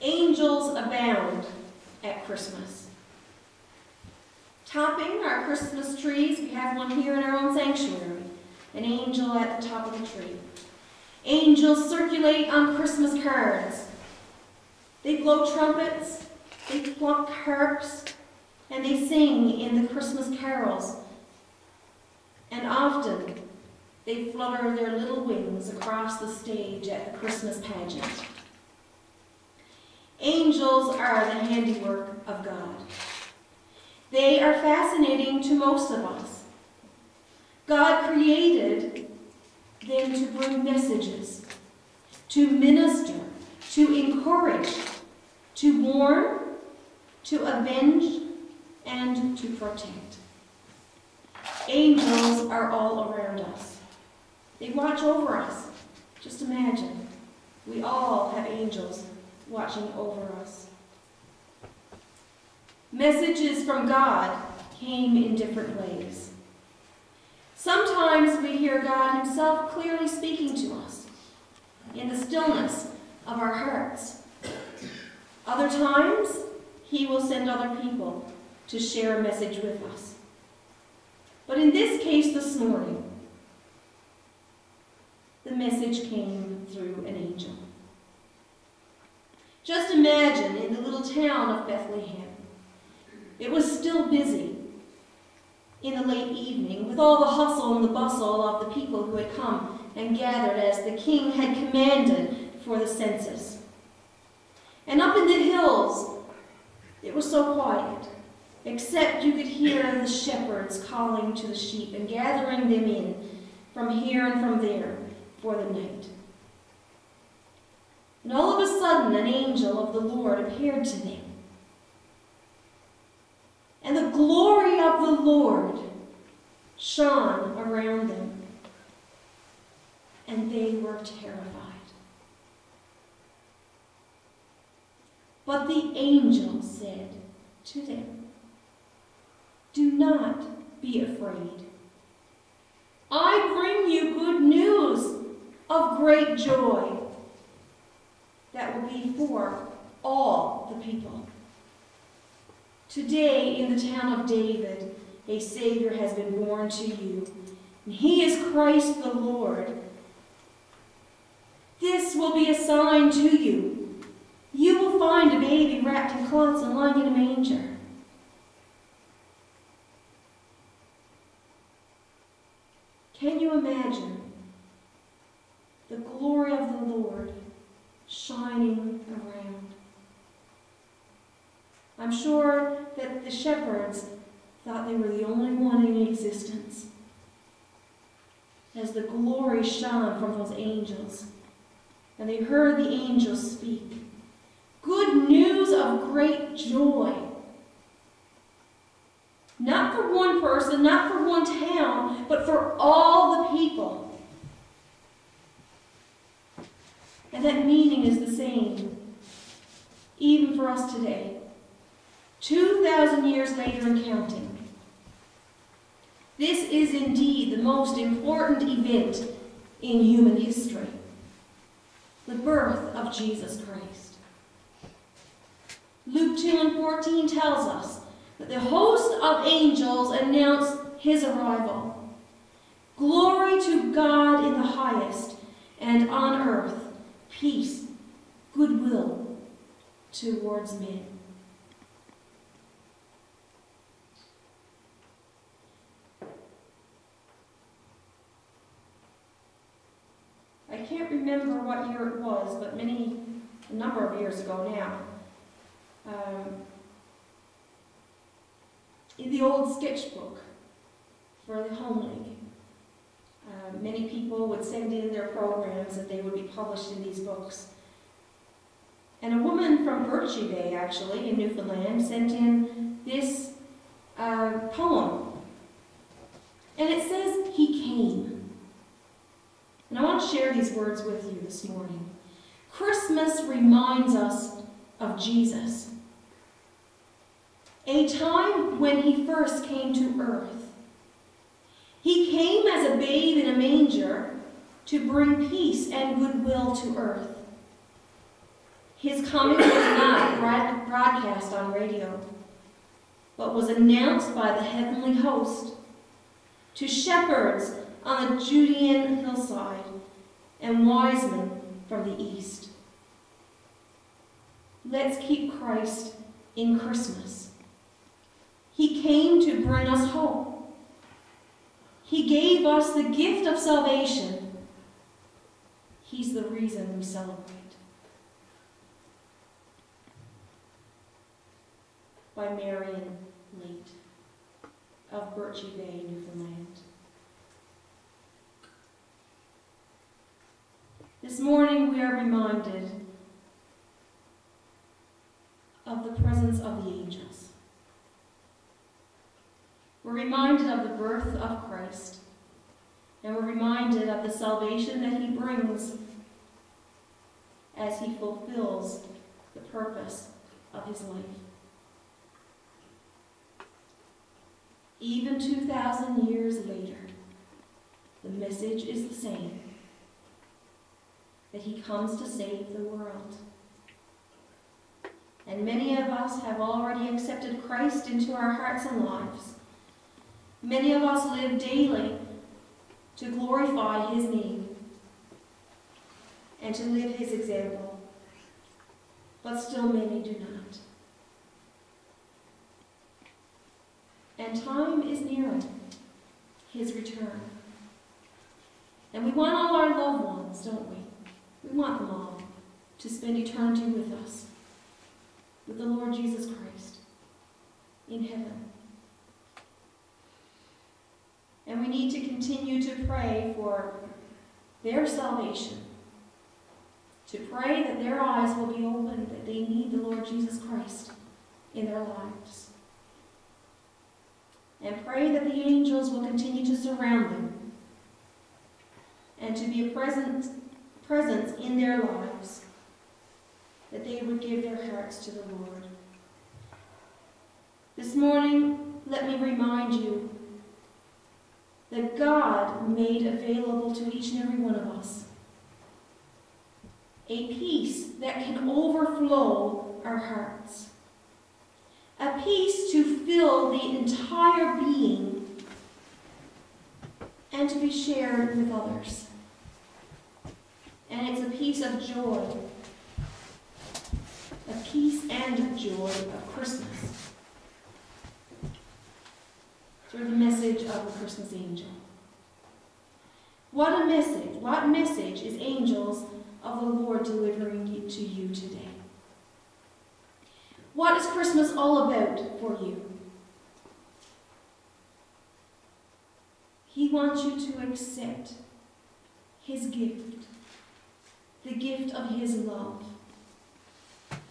Angels abound at Christmas. Topping our Christmas trees, we have one here in our own sanctuary, an angel at the top of the tree. Angels circulate on Christmas cards. They blow trumpets, they pluck harps, and they sing in the Christmas carols. And often they flutter their little wings across the stage at the Christmas pageant. Angels are the handiwork of God. They are fascinating to most of us. God created them to bring messages, to minister, to encourage, to warn, to avenge, and to protect. Angels are all around us. They watch over us. Just imagine. We all have angels watching over us. Messages from God came in different ways. Sometimes we hear God Himself clearly speaking to us in the stillness of our hearts. Other times, He will send other people to share a message with us. But in this case this morning, the message came through an angel. Just imagine in the little town of Bethlehem. It was still busy in the late evening with all the hustle and the bustle of the people who had come and gathered as the king had commanded for the census. And up in the hills, it was so quiet, except you could hear the shepherds calling to the sheep and gathering them in from here and from there for the night. And all of a sudden, an angel of the Lord appeared to them. And the glory of the Lord shone around them. And they were terrified. But the angel said to them, Do not be afraid. I bring you good news of great joy be for all the people. Today, in the town of David, a Savior has been born to you. And he is Christ the Lord. This will be a sign to you. You will find a baby wrapped in cloths and lying in a manger. Can you imagine the glory of the Lord shining around? I'm sure that the shepherds thought they were the only one in existence. As the glory shone from those angels, and they heard the angels speak. Good news of great joy. Not for one person, not for one town, but for all the people. And that meaning is the same, even for us today. 2,000 years later and counting. This is indeed the most important event in human history the birth of Jesus Christ. Luke 2 and 14 tells us that the host of angels announced his arrival. Glory to God in the highest, and on earth peace, goodwill towards men. I remember what year it was, but many, a number of years ago now. Um, in the old sketchbook for the Home League, uh, many people would send in their programs that they would be published in these books. And a woman from Birchy Bay, actually, in Newfoundland, sent in this uh, poem. And it says, He came. And I want to share these words with you this morning. Christmas reminds us of Jesus. A time when he first came to earth. He came as a babe in a manger to bring peace and goodwill to earth. His coming was not broadcast on radio, but was announced by the heavenly host to shepherds on the Judean hillside and wise men from the east. Let's keep Christ in Christmas. He came to bring us hope. He gave us the gift of salvation. He's the reason we celebrate. By Marion Late of Birchy Bay, Newfoundland. This morning we are reminded of the presence of the angels. We're reminded of the birth of Christ, and we're reminded of the salvation that he brings as he fulfills the purpose of his life. Even 2,000 years later, the message is the same that he comes to save the world. And many of us have already accepted Christ into our hearts and lives. Many of us live daily to glorify his name and to live his example. But still many do not. And time is nearing his return. And we want all our loved ones, don't we? We want them all to spend eternity with us, with the Lord Jesus Christ in heaven. And we need to continue to pray for their salvation, to pray that their eyes will be opened, that they need the Lord Jesus Christ in their lives. And pray that the angels will continue to surround them and to be a present presence in their lives, that they would give their hearts to the Lord. This morning, let me remind you that God made available to each and every one of us a peace that can overflow our hearts, a peace to fill the entire being and to be shared with others and it's a piece of joy. A peace and joy of Christmas. Through the message of the Christmas angel. What a message. What message is angels of the Lord delivering to you today? What is Christmas all about for you? He wants you to accept his gift the gift of his love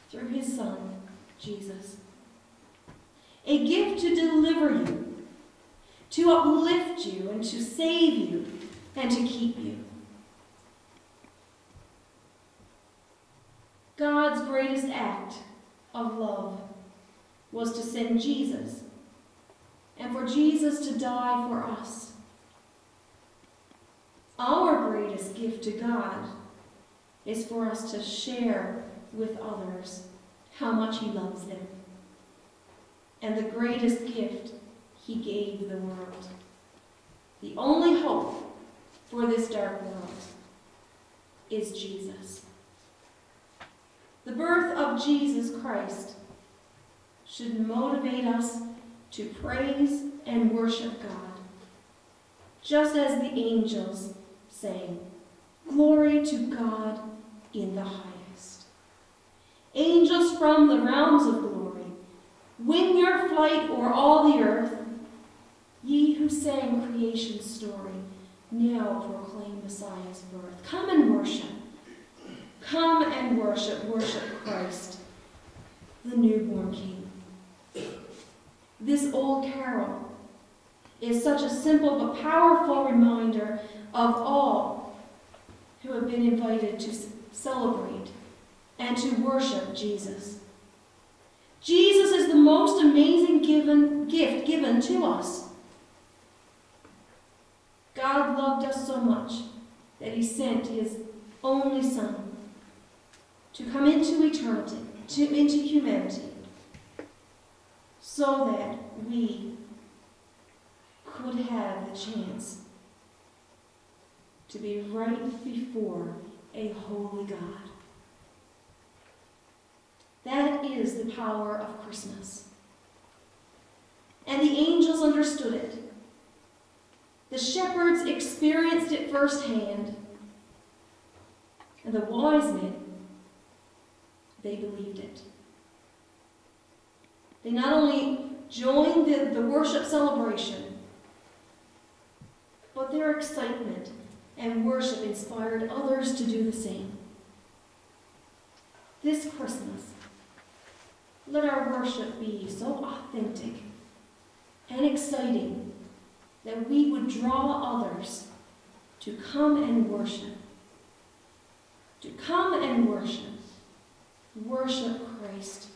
through his Son, Jesus. A gift to deliver you, to uplift you, and to save you, and to keep you. God's greatest act of love was to send Jesus, and for Jesus to die for us. Our greatest gift to God is for us to share with others how much He loves them. And the greatest gift He gave the world. The only hope for this dark world is Jesus. The birth of Jesus Christ should motivate us to praise and worship God, just as the angels sang, Glory to God in the highest. Angels from the realms of glory, wing your flight o'er all the earth. Ye who sang creation's story, now proclaim Messiah's birth. Come and worship. Come and worship, worship Christ, the newborn King. This old carol is such a simple but powerful reminder of all who have been invited to celebrate, and to worship Jesus. Jesus is the most amazing given, gift given to us. God loved us so much that he sent his only Son to come into eternity to, into humanity so that we could have the chance to be right before a holy God. That is the power of Christmas. And the angels understood it. The shepherds experienced it firsthand. And the wise men, they believed it. They not only joined the, the worship celebration, but their excitement and worship inspired others to do the same. This Christmas, let our worship be so authentic and exciting that we would draw others to come and worship. To come and worship. Worship Christ,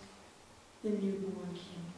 the newborn King.